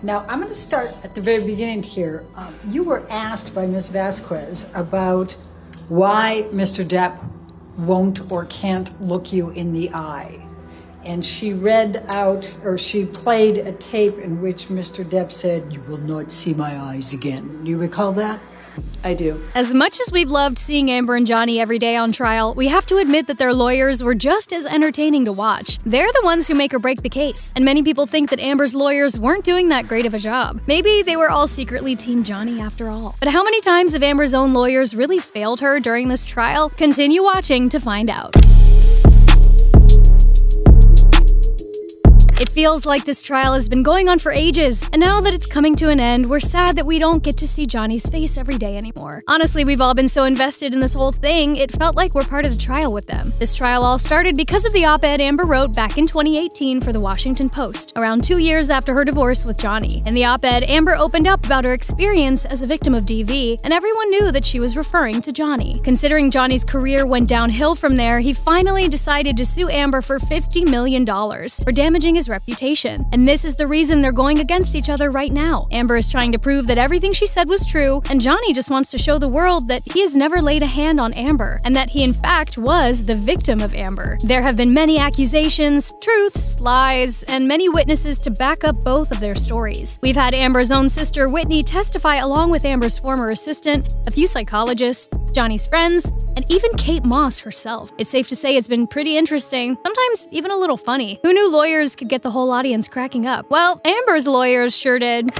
Now, I'm going to start at the very beginning here. Um, you were asked by Ms. Vasquez about why Mr. Depp won't or can't look you in the eye. And she read out, or she played a tape in which Mr. Depp said, You will not see my eyes again. Do you recall that? I do. As much as we've loved seeing Amber and Johnny every day on trial, we have to admit that their lawyers were just as entertaining to watch. They're the ones who make or break the case, and many people think that Amber's lawyers weren't doing that great of a job. Maybe they were all secretly Team Johnny after all. But how many times have Amber's own lawyers really failed her during this trial? Continue watching to find out. It feels like this trial has been going on for ages, and now that it's coming to an end, we're sad that we don't get to see Johnny's face every day anymore. Honestly, we've all been so invested in this whole thing, it felt like we're part of the trial with them. This trial all started because of the op ed Amber wrote back in 2018 for the Washington Post, around two years after her divorce with Johnny. In the op ed, Amber opened up about her experience as a victim of DV, and everyone knew that she was referring to Johnny. Considering Johnny's career went downhill from there, he finally decided to sue Amber for $50 million for damaging his reputation. And this is the reason they're going against each other right now. Amber is trying to prove that everything she said was true, and Johnny just wants to show the world that he has never laid a hand on Amber, and that he in fact was the victim of Amber. There have been many accusations, truths, lies, and many witnesses to back up both of their stories. We've had Amber's own sister Whitney testify along with Amber's former assistant, a few psychologists, Johnny's friends, and even Kate Moss herself. It's safe to say it's been pretty interesting, sometimes even a little funny. Who knew lawyers could get the whole audience cracking up? Well, Amber's lawyers sure did.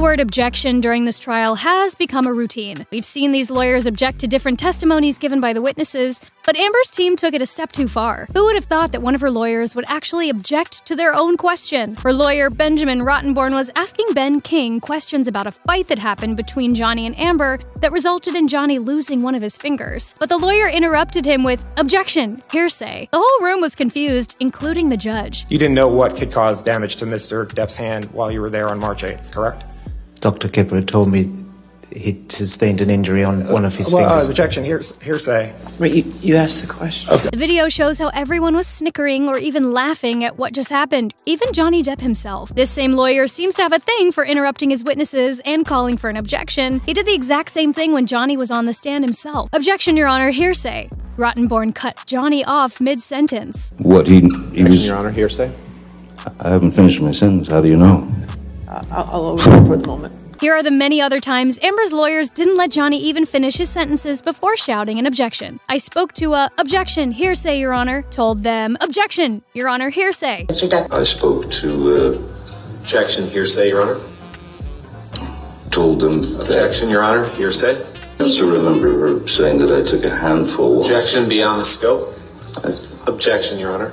The word objection during this trial has become a routine. We've seen these lawyers object to different testimonies given by the witnesses, but Amber's team took it a step too far. Who would have thought that one of her lawyers would actually object to their own question? Her lawyer, Benjamin Rottenborn, was asking Ben King questions about a fight that happened between Johnny and Amber that resulted in Johnny losing one of his fingers. But the lawyer interrupted him with, Objection, hearsay. The whole room was confused, including the judge. You didn't know what could cause damage to Mr. Depp's hand while you were there on March 8th, correct? Dr. Kipper told me he'd sustained an injury on one of his well, fingers. Uh, objection, hears, hearsay. Wait, you, you asked the question. Okay. The video shows how everyone was snickering or even laughing at what just happened, even Johnny Depp himself. This same lawyer seems to have a thing for interrupting his witnesses and calling for an objection. He did the exact same thing when Johnny was on the stand himself. Objection, Your Honor, hearsay. Rottenborn cut Johnny off mid sentence. What he, he was. Your Honor, hearsay. I haven't finished my sentence. How do you know? I'll, I'll overlook for the moment. Here are the many other times Amber's lawyers didn't let Johnny even finish his sentences before shouting an objection. I spoke to a objection, hearsay, Your Honor, told them objection, Your Honor, hearsay. I spoke to uh, Objection, hearsay, Your Honor. told them Objection, Your Honor, hearsay. I also remember her saying that I took a handful. Objection beyond the scope. Objection, Your Honor.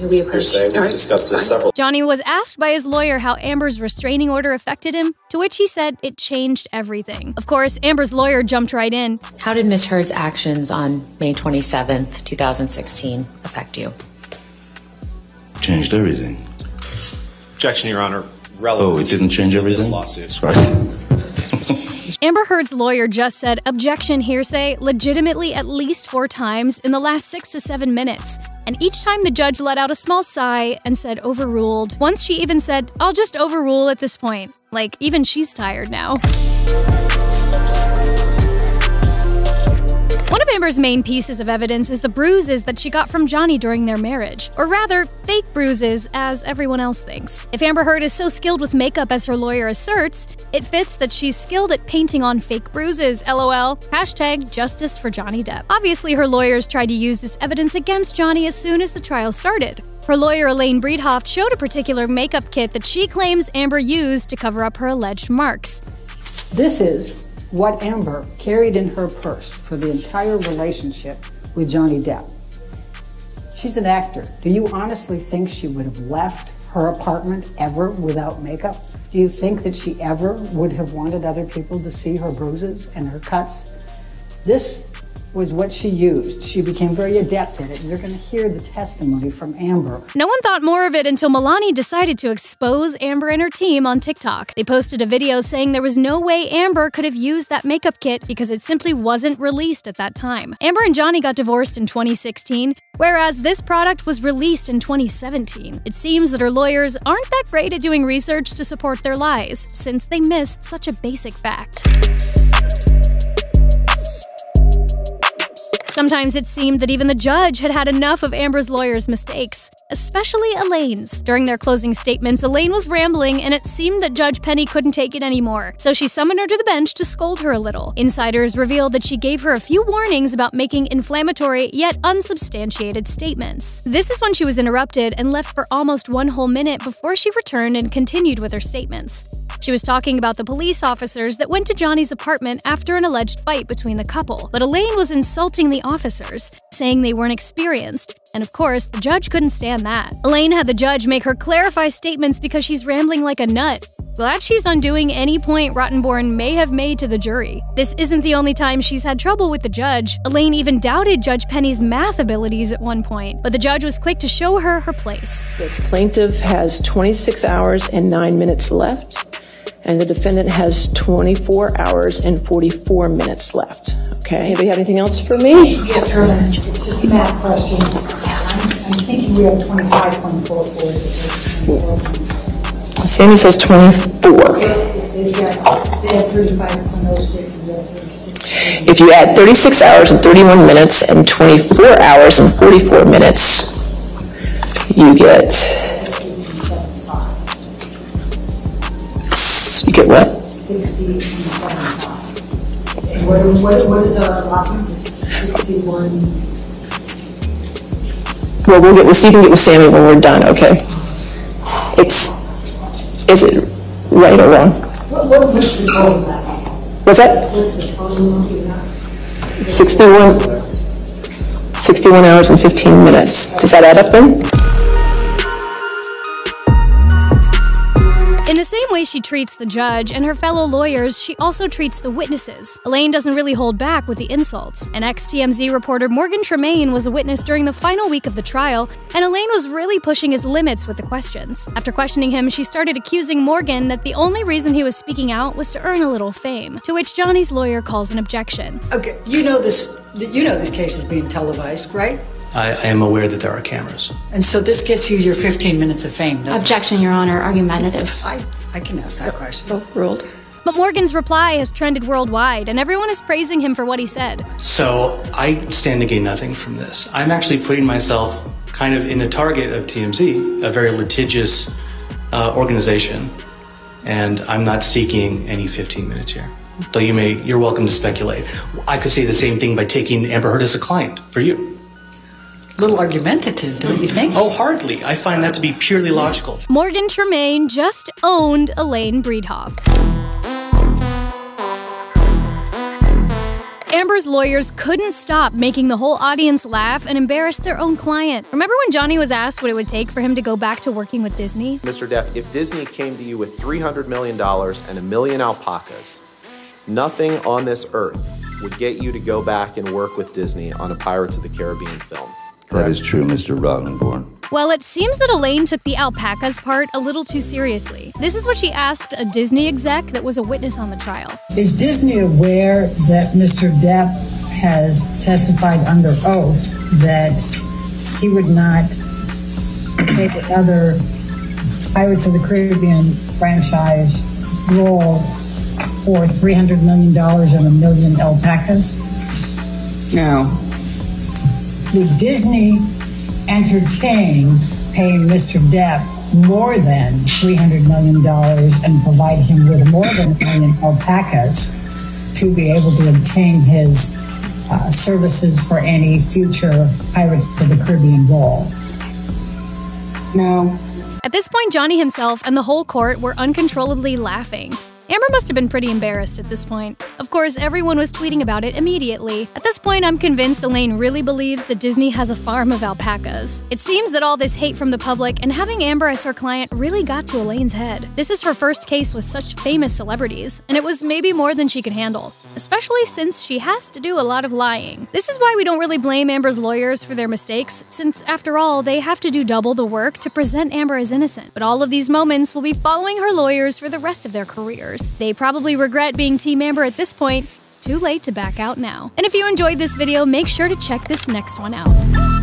We approach. Hearsay. We've All right, discussed this several Johnny was asked by his lawyer how Amber's restraining order affected him, to which he said it changed everything. Of course, Amber's lawyer jumped right in. How did Ms. Heard's actions on May 27th, 2016 affect you? Changed everything. Objection, Your Honor. Relevant. Oh, it didn't change to This everything? lawsuit. Right. Amber Heard's lawyer just said objection hearsay legitimately at least four times in the last six to seven minutes. And each time the judge let out a small sigh and said overruled. Once she even said, I'll just overrule at this point. Like, even she's tired now. One of Amber's main pieces of evidence is the bruises that she got from Johnny during their marriage. Or rather, fake bruises, as everyone else thinks. If Amber Heard is so skilled with makeup as her lawyer asserts, it fits that she's skilled at painting on fake bruises, lol. Hashtag justice for Johnny Depp. Obviously, her lawyers tried to use this evidence against Johnny as soon as the trial started. Her lawyer Elaine Bredehoft showed a particular makeup kit that she claims Amber used to cover up her alleged marks. This is what Amber carried in her purse for the entire relationship with Johnny Depp. She's an actor. Do you honestly think she would have left her apartment ever without makeup? Do you think that she ever would have wanted other people to see her bruises and her cuts? This was what she used. She became very adept at it. You're going to hear the testimony from Amber. No one thought more of it until Milani decided to expose Amber and her team on TikTok. They posted a video saying there was no way Amber could have used that makeup kit because it simply wasn't released at that time. Amber and Johnny got divorced in 2016, whereas this product was released in 2017. It seems that her lawyers aren't that great at doing research to support their lies, since they miss such a basic fact. Sometimes it seemed that even the judge had had enough of Amber's lawyer's mistakes, especially Elaine's. During their closing statements, Elaine was rambling, and it seemed that Judge Penney couldn't take it anymore, so she summoned her to the bench to scold her a little. Insiders revealed that she gave her a few warnings about making inflammatory yet unsubstantiated statements. This is when she was interrupted and left for almost one whole minute before she returned and continued with her statements. She was talking about the police officers that went to Johnny's apartment after an alleged fight between the couple, but Elaine was insulting the officers, saying they weren't experienced, and of course, the judge couldn't stand that. Elaine had the judge make her clarify statements because she's rambling like a nut. Glad she's undoing any point Rottenborn may have made to the jury. This isn't the only time she's had trouble with the judge. Elaine even doubted Judge Penney's math abilities at one point, but the judge was quick to show her her place. The plaintiff has 26 hours and 9 minutes left, and the defendant has 24 hours and 44 minutes left. Okay, anybody have anything else for me? Yes, sir. It's just a math question. I'm, thinking we have 25, 24 for says 24. They have, oh they have 35.06 and we have 36. If you add 36 hours and 31 minutes and 24 hours and 44 minutes, you get, you get what? 60 and 75. What, what, what is our allotment? It's 61. Well, we'll get, if we can get with Sammy when we're done, okay? It's, is it right or wrong? What, what, what's the total of that? What's that? What's the total of that? 61, 61 hours and 15 minutes. Does that add up then? In the same way she treats the judge and her fellow lawyers, she also treats the witnesses. Elaine doesn't really hold back with the insults. An ex TMZ reporter Morgan Tremaine was a witness during the final week of the trial, and Elaine was really pushing his limits with the questions. After questioning him, she started accusing Morgan that the only reason he was speaking out was to earn a little fame, to which Johnny's lawyer calls an objection. Okay, you know this, you know this case is being televised, right? I, I am aware that there are cameras. And so this gets you your 15 minutes of fame, doesn't Objection, Your Honor. Argumentative. I, I can ask that question. Oh, Ruled. But Morgan's reply has trended worldwide, and everyone is praising him for what he said. So I stand to gain nothing from this. I'm actually putting myself kind of in the target of TMZ, a very litigious uh, organization, and I'm not seeking any 15 minutes here. Though you may, you're welcome to speculate. I could say the same thing by taking Amber Heard as a client for you. A little argumentative, don't you think? Oh, hardly. I find that to be purely logical. Morgan Tremaine just owned Elaine Bredehoft. Amber's lawyers couldn't stop making the whole audience laugh and embarrass their own client. Remember when Johnny was asked what it would take for him to go back to working with Disney? Mr. Depp, if Disney came to you with $300 million and a million alpacas, nothing on this earth would get you to go back and work with Disney on a Pirates of the Caribbean film. That is true, Mr. Rottenborn. Well, it seems that Elaine took the alpacas part a little too seriously. This is what she asked a Disney exec that was a witness on the trial. Is Disney aware that Mr. Depp has testified under oath that he would not take another Pirates of the Caribbean franchise role for $300 million and a million alpacas? No. Would Disney entertain paying Mr. Depp more than $300 million and provide him with more than a million alpacas to be able to obtain his uh, services for any future Pirates of the Caribbean role? No. At this point, Johnny himself and the whole court were uncontrollably laughing. Amber must have been pretty embarrassed at this point. Of course, everyone was tweeting about it immediately. At this point, I'm convinced Elaine really believes that Disney has a farm of alpacas. It seems that all this hate from the public and having Amber as her client really got to Elaine's head. This is her first case with such famous celebrities, and it was maybe more than she could handle. Especially since she has to do a lot of lying. This is why we don't really blame Amber's lawyers for their mistakes, since after all, they have to do double the work to present Amber as innocent. But all of these moments will be following her lawyers for the rest of their careers. They probably regret being Team Amber at this point, too late to back out now. And if you enjoyed this video, make sure to check this next one out.